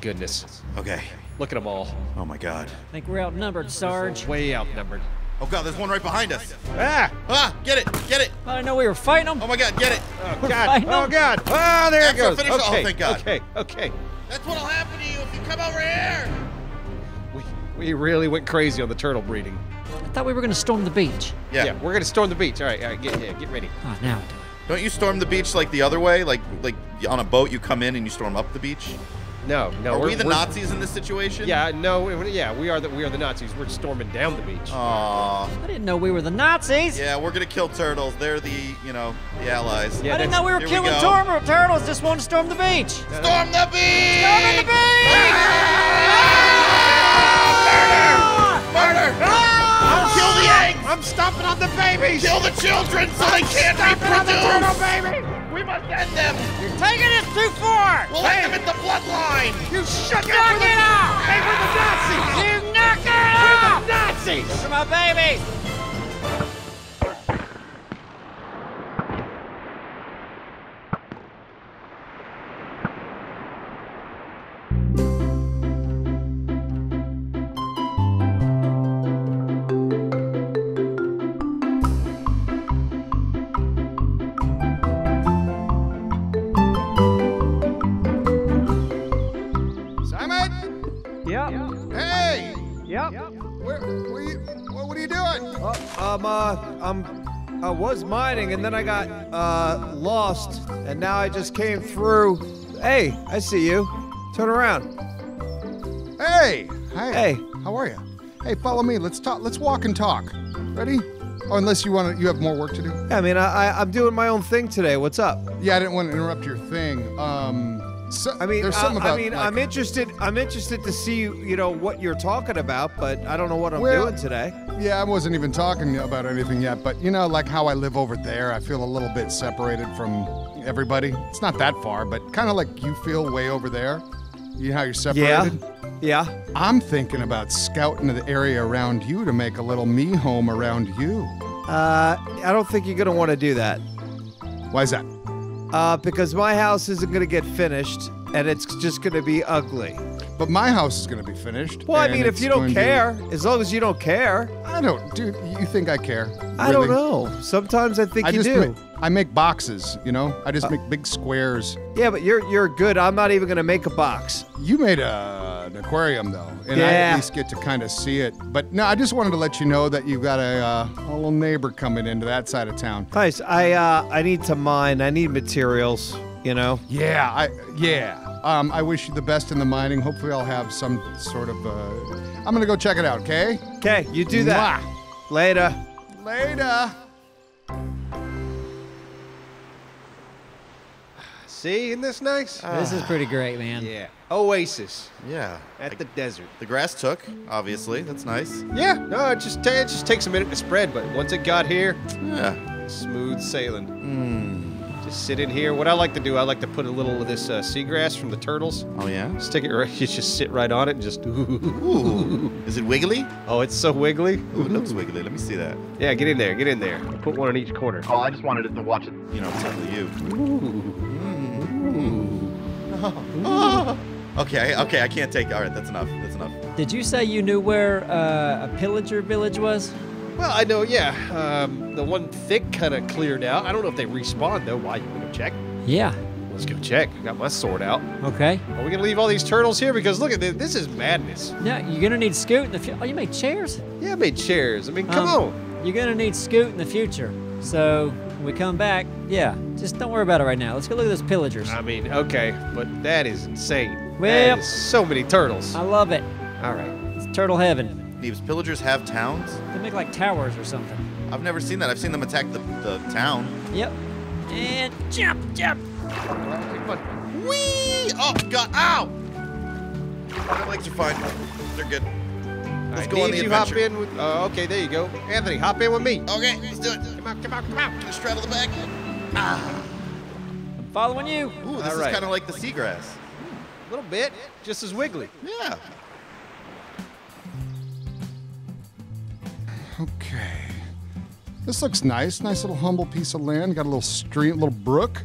goodness. Okay. Look at them all. Oh my god. I think we're outnumbered, Sarge. Way outnumbered. Oh god, there's one right behind us. Ah! Ah, get it, get it. I didn't know we were fighting them. Oh my god, get it. Oh We're God! Oh them. God! Oh, there it goes. finish- oh, Okay. thank God. Okay. Okay. That's what'll happen to you if you come over here. We we really went crazy on the turtle breeding. I thought we were gonna storm the beach. Yeah. Yeah. we're gonna storm the beach. All right. All right. Get yeah, get ready. Oh, now do it. Don't you storm the beach like the other way? Like like on a boat you come in and you storm up the beach? No, no. Are we're, we the we're- Nazis in this situation? Yeah. No. we- Yeah. We are the we are the Nazis. We're storming down the beach. Aw. I didn't know we were the Nazis. Yeah, we're gonna kill turtles. They're the, you know, the allies. Yeah, I didn't know we were here we killing tur- turtles. Just want to storm the beach. Storm the beach! Storm the beach! Ah! Murder! Kill the ah! eggs! I'm stomping on the babies. Kill the children so they can't reproduce! baby. We must end them! You're taking it too far. We'll end them at the bloodline! You shut Knock it off! Hey, we're the Nazis. You knock it off! Nazis. Those are my babies. Was mining and then I got, uh, lost and now I just came through. Hey, I see you. Turn around. Hey! Hi. Hey. How are you? Hey, follow me. Let's talk. Let's walk and talk. Ready? Oh, unless you want to, you have more work to do. Yeah, I mean, I, I, I'm doing my own thing today. What's up? Yeah, I didn't want to interrupt your thing. Um, so, I mean, there's I- something I, about. mean, like- I'm interested. I'm interested to see, you know, what you're talking about, but I don't know what I'm Well- doing today. Yeah, I wasn't even talking about anything yet, but you know, like how I live over there, I feel a little bit separated from everybody. It's not that far, but kind of like you feel way over there. You know how you're Yeah. separated? Yeah. Yeah. I'm thinking about scouting the area around you to make a little me home around you. Uh, I don't think you're gonna want to do that. Why is that? Uh, because my house isn't gonna get finished, and it's just gonna be ugly. But my house is going to be finished. Well, I mean, if you don't going to- care, as long as you don't care, I don't, dude. You think I care? I don't know. Sometimes I think I you just do. Uh, ma- I make boxes, you know. I just make big squares. yeah, but you're you're good. I'm not even gonna make a box. You made a, an aquarium though, and I at least get to kind of see it. But no, I just wanted to let you know that you've got a, uh, a little neighbor coming into that side of town. Nice. I uh I need to mine. I need materials. You know. Yeah, I yeah. Um, I wish you the best in the mining. Hopefully, I'll have some sort of. Uh, I'm gonna go check it out. Okay. Okay, you do that. Later. Later. See, isn't this nice? This is pretty great, man. yeah. Oasis Yeah. at the desert. The grass took, obviously. That's nice. Yeah. No, it just ta- it just takes a minute to spread, but once it got here, Yeah. smooth sailing. Just sit in here. What I like to do, I like to put a little of this uh, seagrass from the turtles. Oh, yeah? Just take it right. You just sit right on it and just. Ooh. Is it wiggly? Oh, it's so wiggly. Ooh, it looks wiggly. Let me see that. Yeah, get in there. Get in there. Put one in each corner. Oh, I just wanted to watch it. You know, tickle you. Oh. Okay, okay, I can't take. All right, that's enough. That's enough. Did you say you knew where uh, a pillager village was? Well, I know. Yeah. Um, the one thick kind of cleared out. I don't know if they respawn though. Why? You want to check? Yeah. Let's go check. I got my sword out. Okay. Are we gonna leave all these turtles here? Because look at this. This is madness. Yeah, you're gonna need scute in the future. Oh, you made chairs? Yeah, I made chairs. I mean, come Um, on. You're gonna need scute in the future. So when we come back, yeah, just don't worry about it right now. Let's go look at those pillagers. I mean, okay, but that is insane. Well- that is so many turtles. I love it. All right. It's turtle heaven. Neebs, pillagers have towns? They make like towers or something. I've never seen that. I've seen them attack the, the town. Yep. And jump, jump. Whee! Oh, God. Ow! My legs are fine. They're good. Let's All go on Neebs, the you hop in with. Uh, okay, there you go. Anthony, hop in with me. Okay, let's do it. Come on, come on, come on. Gonna straddle the back. Ah. I'm following you. Ooh, this All is right. kind of like the seagrass. A little bit, just as wiggly. Yeah. Okay. This looks nice. Nice little humble piece of land. Got a little stream, little brook.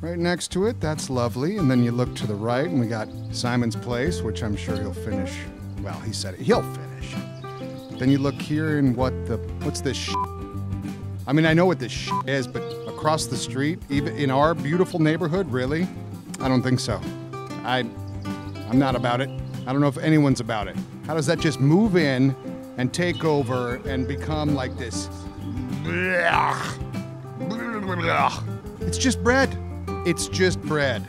right next to it. That's lovely. And then you look to the right, and we got Simon's place, which I'm sure he'll finish. Well, he said it. He'll finish. Then you look here, and what the what's this? Sh- I mean, I know what this sh- is, but across the street, even in our beautiful neighborhood, really, I don't think so. I, I'm not about it. I don't know if anyone's about it. How does that just move in and take over and become like this? It's just bread. It's just bread.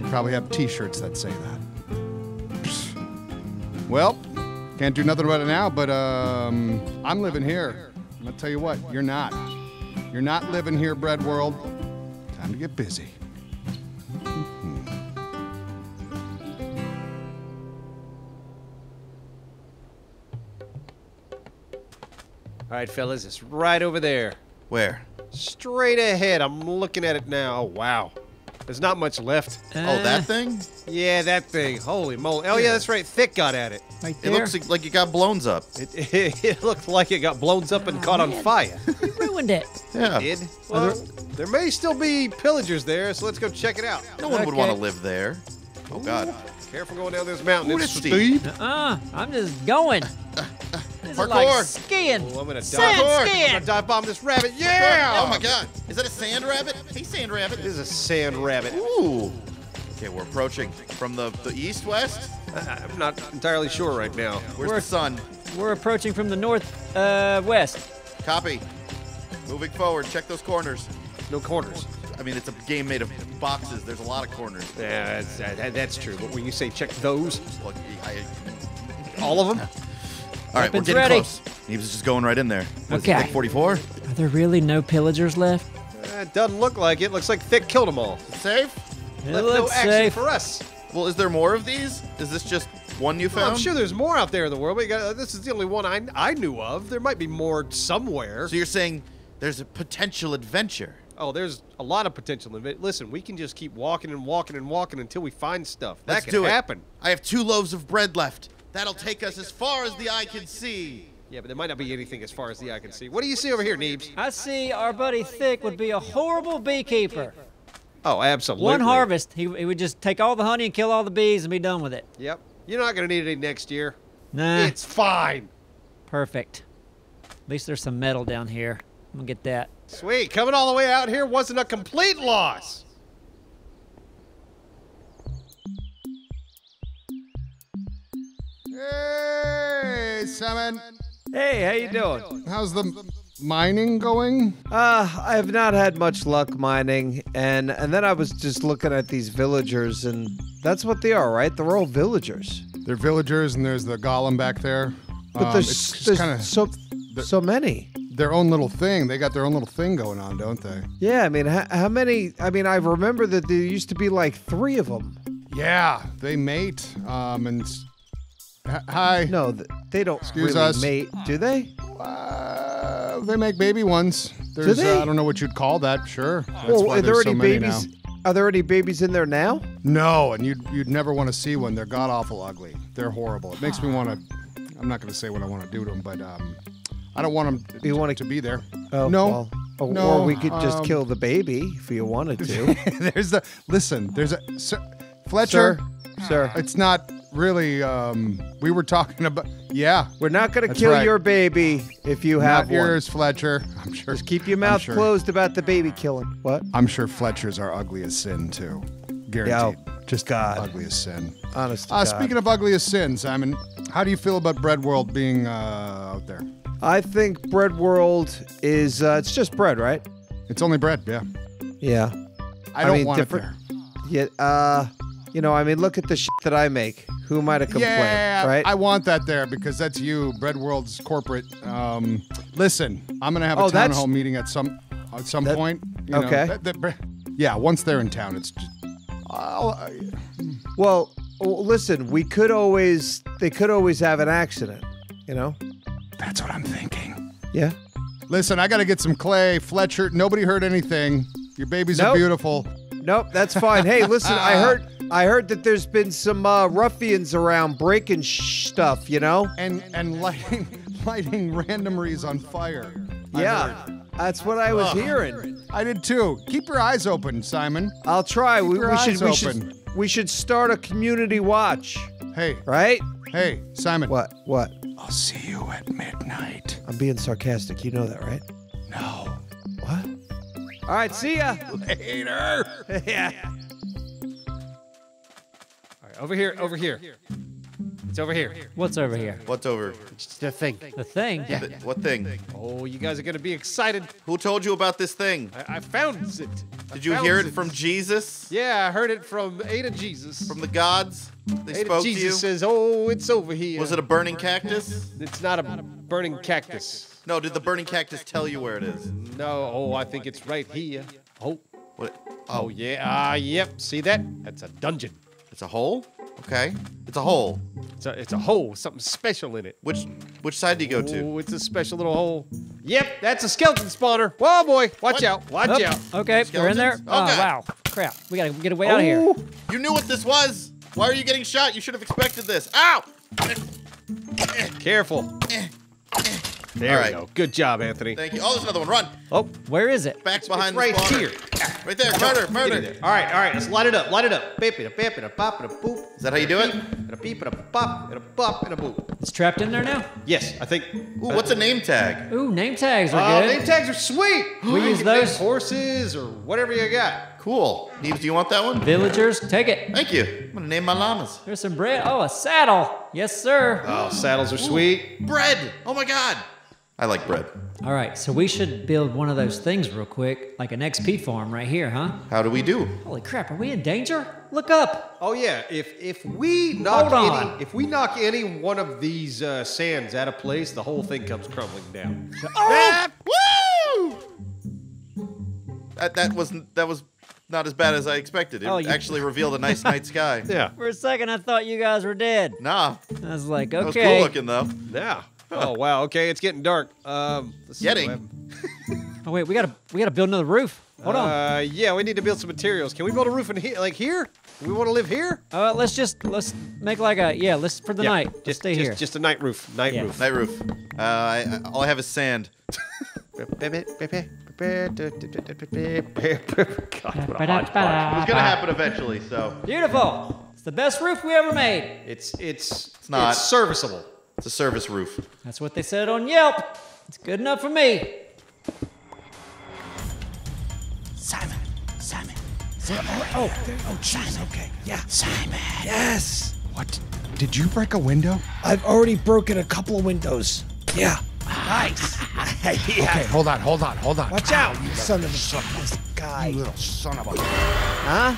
You probably have T-shirts that say that. Well, can't do nothing about it now, but um, I'm living here. I'm gonna tell you what, you're not. You're not living here, bread world. Time to get busy. All right, fellas, it's right over there. Where? Straight ahead. I'm looking at it now. Oh, wow. There's not much left. Oh, Uh, that thing? Yeah, that thing. Holy moly. Oh, yeah, that's right. Thick got at it. Right there. It looks like, like it got blown up. It, it, looked like it got blown up and caught on fire. You ruined it. Yeah. Did? Well, there may still be pillagers there, so let's go check it out. No one would want to live there. Oh, God. Careful going down this mountain. Ooh, It's that's steep. steep. Uh, I'm just going. This Parkour. like skiing. Oh, I'm gonna Sand dive. I'm gonna dive bomb this rabbit. Yeah! Oh, my God. Is that a sand rabbit? Hey, sand rabbit. This is a sand rabbit. Ooh. Okay, we're approaching from the, the east, west. I- I'm not entirely sure right now. Where's We're- the sun? We're approaching from the north, uh, west. Copy. Moving forward. Check those corners. No corners. I mean, it's a game made of boxes. There's a lot of corners. Yeah, that's, that, that's true. But when you say check those, Look, I, all of them, all right, we're Weapons getting ready. close. Neebs is just going right in there. What's Okay. it, like 44? Are there really no pillagers left? uh, it doesn't look like it. Looks like Thick killed them all. Safe? It Left no looks action safe. for us. Well, is there more of these? Is this just one you Well, found? I'm sure there's more out there in the world. But you got, uh, this is the only one I, I knew of. There might be more somewhere. So you're saying there's a potential adventure? Oh, there's a lot of potential in it. Listen, we can just keep walking and walking and walking until we find stuff. That Let's could do it. happen. I have two loaves of bread left. That'll take us as far as the eye can see. Yeah, but there might not be anything as far as the eye can see. What do you see over here, Neebs? I see our buddy Thick would be a horrible beekeeper. Oh, absolutely. One harvest, he, he would just take all the honey and kill all the bees and be done with it. Yep. You're not going to need any next year. Nah, It's fine. perfect. At least there's some metal down here. I'm gonna get that. Sweet. Coming all the way out here wasn't a complete loss. Hey, Simon. Hey, how you doing? How's the mining going? Uh, I have not had much luck mining, and and then I was just looking at these villagers, and that's what they are, right? They're all villagers. They're villagers, and there's the golem back there. But Um, there's, there's kinda so so many. their own little thing. They got their own little thing going on, don't they? Yeah, I mean, how, how many? I mean, I remember that there used to be like three of them. Yeah, they mate. Um, and hi. No, th- they don't Excuse really us. mate, do they? Uh, they make baby ones. There's, they? Uh, I don't know what you'd call that. Sure. That's well, why are there there's so many babies? now. Are there any babies in there now? No, and you'd you'd never want to see one. They're god awful ugly. They're horrible. It makes me want to. I'm not going to say what I want to do to them, but um, I don't want them You wanna- be there. Oh, no, well, or, no, or we could just um, kill the baby if you wanted to. there's the listen. There's a sir, Fletcher. sir, sir, It's not really. Um, we were talking about. Yeah, we're not gonna kill right. your baby if you have not one. yours, Fletcher. I'm sure. Just keep your mouth sure- closed about the baby killing. What? I'm sure Fletchers are ugly as sin too. Guaranteed. Just God. ugly as sin. Honest. to Uh, God. speaking of ugly as sin, Simon, how do you feel about Bread World being uh, out there? I think Bread World is uh, it's just bread, right? It's only bread, yeah. Yeah. I don't mean, want different- it Yeah. Uh, you know, I mean, look at the shit that I make. Who am I to complain, yeah, right? I want that there because that's you, Bread World's corporate. Um, listen, I'm gonna have a Oh, town hall meeting at some at some That- point. you know. okay. That- that yeah, once they're in town, it's just. Well, listen, we could always they could always have an accident, you know? that's what I'm thinking. Yeah. Listen, I got to get some clay. Fletcher, nobody heard anything. Your babies are beautiful. Nope, that's fine. hey, listen, I heard I heard that there's been some uh, ruffians around breaking sh- stuff, you know? and and lighting lighting randomies on fire. Yeah. That's what I was Ugh. hearing. I did too. Keep your eyes open, Simon. I'll try. We, your we should eyes we open. should we should start a community watch, Hey, right? hey, Simon. What? What? I'll see you at midnight. I'm being sarcastic. You know that, right? No. What? All right. See ya. Later. yeah. All right, over here, over here. It's over here. What's over here? What's over? It's the thing. The thing? Th- What thing? Oh, you guys are gonna be excited. Who told you about this thing? I, I found it. Did you hear it from Jesus? Yeah, I heard it from Ada Jesus. From the gods? They Ada spoke Jesus to you? says, "Oh, it's over here." Was it a burning cactus? It's not a burning cactus. No, did the burning cactus tell you where it is? No. Oh, I think it's right here. Oh. What? Oh yeah. Ah, yep. See that? That's a dungeon. It's a hole? Okay. It's a hole. It's a, it's a hole. Something special in it. Which which side do you go to? Oh, it's a special little hole. Yep, that's a skeleton spawner. Whoa, boy. Watch What? out. Watch Up. out. Okay, we're in there. Skeletons? Oh, Oh, wow. Crap. We gotta get away out of here. Oh, You knew what this was. Why are you getting shot? You should have expected this. Ow! Careful. Eh, eh, eh. There All we right. go. Good job, Anthony. Thank you. Oh, there's another one. Run. Oh, Where is it? Back behind right the spawner. here. Right there. Murder. Murder. All right, all right. Let's light it up. Light it up. Beep it, a beep it, a pop it, a boop. Is that how you do it? And a beep and a pop and a pop and a boop. It's trapped in there now? Yes, I think. Ooh, what's a name tag? Ooh, name tags are good. Oh, good. name tags are sweet. We use those. horses or whatever you got. Cool. Neebs, do you want that one? Villagers, take it. Thank you. I'm gonna name my llamas. There's some bread. Oh, a saddle. Yes, sir. Oh, saddles are sweet. Bread. Oh my god. I like bread. All right, so we should build one of those things real quick, like an XP farm right here, huh? How do we do? Holy crap, are we in danger? Look up. Oh yeah, if if we knock Hold on. any if we knock any one of these uh, sands out of place, the whole thing comes crumbling down. Ah, woo! That that was that was not as bad as I expected. It Oh, you- actually revealed a nice night sky. Yeah. For a second, I thought you guys were dead. Nah, I was like, okay. that was okay. cool looking though. Yeah. Oh wow. Okay, it's getting dark. Um, let's see what Getting. happened. Oh wait, we gotta we gotta build another roof. Hold on. Uh, yeah, we need to build some materials. Can we build a roof in here, like here? Do we want to live here? Uh, let's just let's make like a yeah. Let's for the Yeah, night. Let's Just stay just, here. Just a night roof. Night Yeah. roof. Night roof. Uh, I, I, all I have is sand. God, what a hodgepodge. It gonna happen eventually, so Beautiful. It's the best roof we ever made. It's it's it's not. It's serviceable. It's a service roof. That's what they said on Yelp. It's good enough for me. Simon, Simon. Oh, oh, oh Simon. Okay, yeah. Simon. Yes. What? Did you break a window? I've already broken a couple of windows. Yeah. Nice. yeah. Okay, hold on, hold on, hold on. Watch out, you son of a this guy. You little son of a. Huh?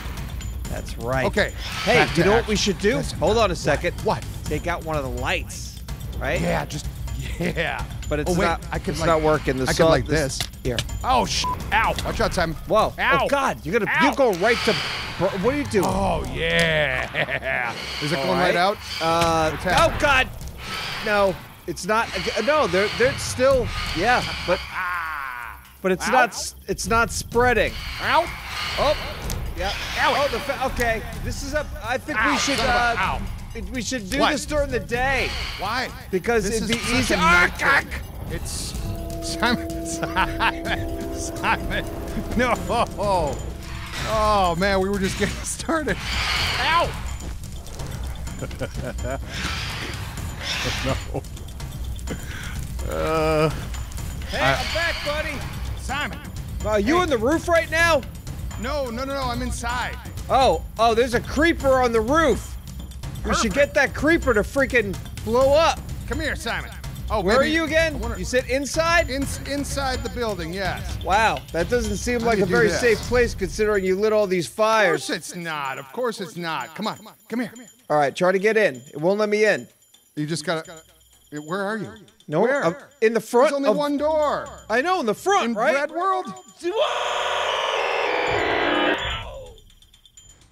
That's right. Okay. Hey, you to know what we should do? Listen, Hold on a second. What? Take out one of the lights, right? Yeah, just yeah. But it's oh, wait, not. I could it's like, not working. The I could like this- this. Here. Oh sh! Ow! Watch out, Simon. Whoa. Ow. Oh God! You're gonna. Ow. you go right to. bro, What are you doing? Oh yeah! Is it going right. right out? Uh, oh? God! No, it's not. No, they're they're still. Yeah, but but it's not. It's not spreading. Ow! Oh, yeah. Oh, the fa- okay. This is a. I think we should. son of a- Uh, ow. We should do What? this during the day Why? because This it'd be easy. a night God. thing. It's Simon. Simon. Simon. No. Oh man, we were just getting started. Ow! no. Uh, Hey, I'm back, buddy. Simon. Are you on the roof right now? No, no, no, no. I'm inside. Oh, oh, there's a creeper on the roof. We should get that creeper to freaking blow up. Come here, Simon. Oh, Where are you again? You sit inside? In, inside the building, yes. Wow, that doesn't seem How like do a very this? safe place considering you lit all these fires. Of course it's not. Of course it's not. Come on. Come here. All right, try to get in. It won't let me in. You just gotta. Where are you? No, Where? I'm in the front. There's only of- one door. I know, in the front, In right? Bread World?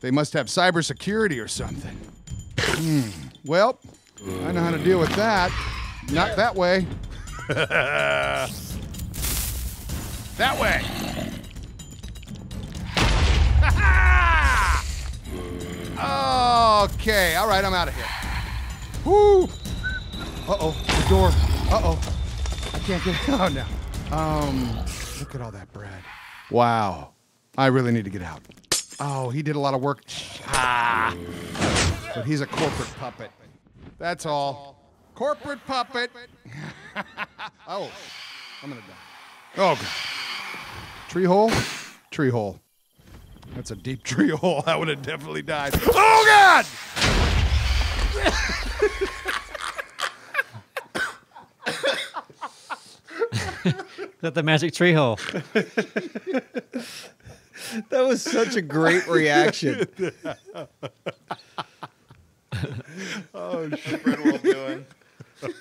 They must have cybersecurity or something. Hmm. Well, I know how to deal with that. Not that way. that way. okay. All right. I'm out of here. Woo. Uh oh. The door. Uh oh. I can't get out now. Um. Look at all that bread. Wow. I really need to get out. Oh, he did a lot of work. Ah. But he's a corporate puppet. That's all. Corporate puppet. oh, I'm gonna die. Oh, God. Tree hole? Tree hole. That's a deep tree hole. I would have definitely died. Oh, God! Is that the magic tree hole? That was such a great reaction. Oh, Bread World doing.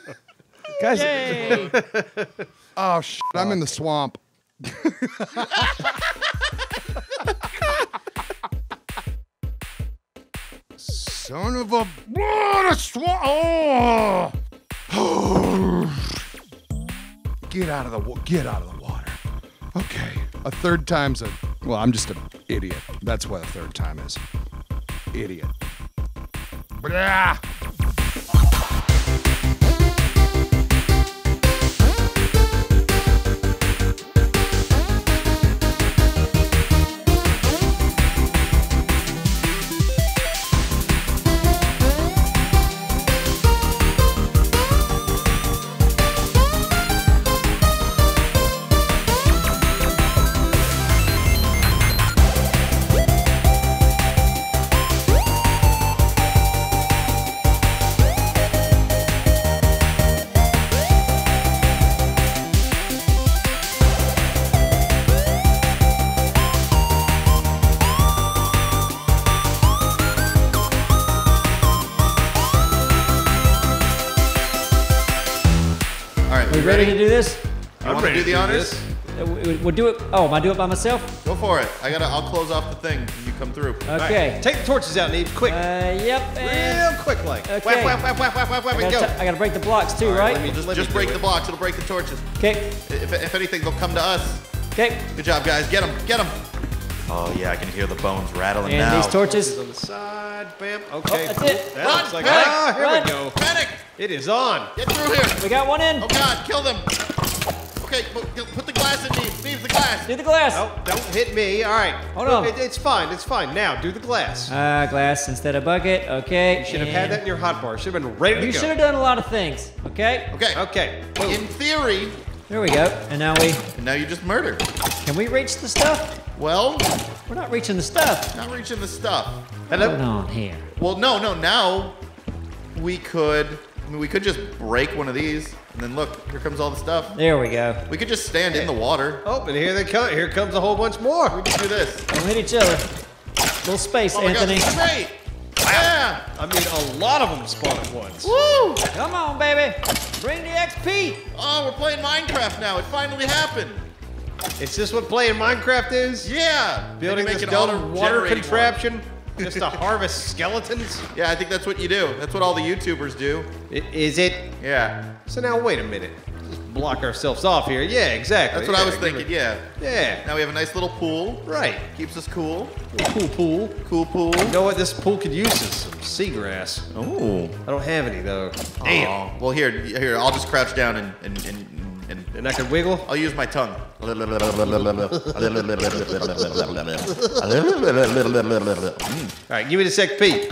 Guys, Yay! Oh, shit. I'm in the swamp. Son of a. What a swamp! Oh! Get out of the get out of the water. Okay, a third time's a. Well, I'm just an idiot. That's what a third time is. Idiot. Blah. Do it. Oh, am I do it by myself? Go for it. I gotta. I'll close off the thing. You come through. Okay. Take the torches out, Neebs. Quick. Uh, yep. Real quick, like. Okay. Whap, whap, whap, whap, whap, whap, whap, I and gotta, go. t- I gotta break the blocks too, All right? let me- Just, let just do break it. the blocks. It'll break the torches. Okay. If, if anything, they'll come to us. Okay. Good job, guys. Get them. Get them. Oh yeah, I can hear the bones rattling And now. these torches. On the side, bam. Okay. Oh, that's it. That Run, looks like. Panic, Ah, here run. we go. Panic! It is on. Get through here. We got one in. Oh God, kill them. Okay, put, put the glass in Neebs. Neebs, the glass. Do the glass. Oh, don't hit me. All right. Hold on. It, it's fine. It's fine. Now do the glass. Uh, glass instead of bucket. Okay. You should have had that in your hot bar. Should have been ready to You go. should have done a lot of things. Okay. Okay. Okay. Boom. In theory, There we go. And now we And now you just murder. can we reach the stuff? Well, We're not reaching the stuff. not reaching the stuff. What's going Hello. on here? Well, no, no. Now we could. I mean, we could just break one of these, and then look, here comes all the stuff. There we go. We could just stand in the water. Oh, and here they come. Here comes a whole bunch more. We can do this. Don't hit each other. Little space, Oh my God, Anthony. this is great. Yeah. I mean, a lot of them spawn at once. Woo! Come on, baby. Bring the XP. Oh, we're playing Minecraft now. It finally happened. Is this what playing Minecraft is? Yeah. Building Maybe this make an dumb water auto-generating one. contraption just to harvest skeletons? Yeah, I think that's what you do. That's what all the YouTubers do. I- Is it? Yeah. So now wait a minute. Just block ourselves off here. Yeah, exactly. That's what I Yeah, was give it- thinking. Yeah. Yeah. Now we have a nice little pool. Right. Keeps us cool. Cool pool. Cool pool. You know what? This pool could use is some seagrass. Oh. I don't have any though. Damn. Aw. Well, here, here. I'll just crouch down and and and, and And I could wiggle. I'll use my tongue. Mm. All right, give me the sec P.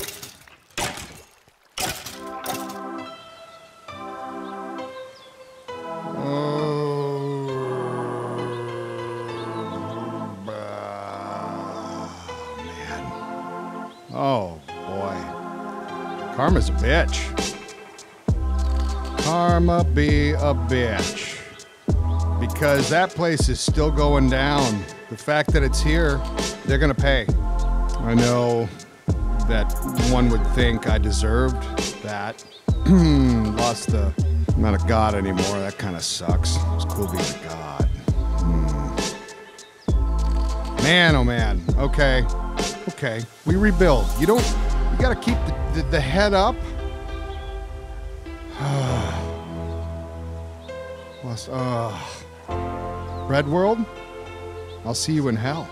Oh, oh boy. Karma's a bitch. Karma be a bitch. Because that place is still going down. The fact that it's here, they're gonna pay. I know that one would think I deserved that. Lost the. I'm not a god anymore. That kind of sucks. It's cool being a god. Hmm. Man, oh man. Okay. Okay. We rebuild. You don't. You gotta keep the, the, the head up. Lost. Uh, Bread World? I'll see you in hell.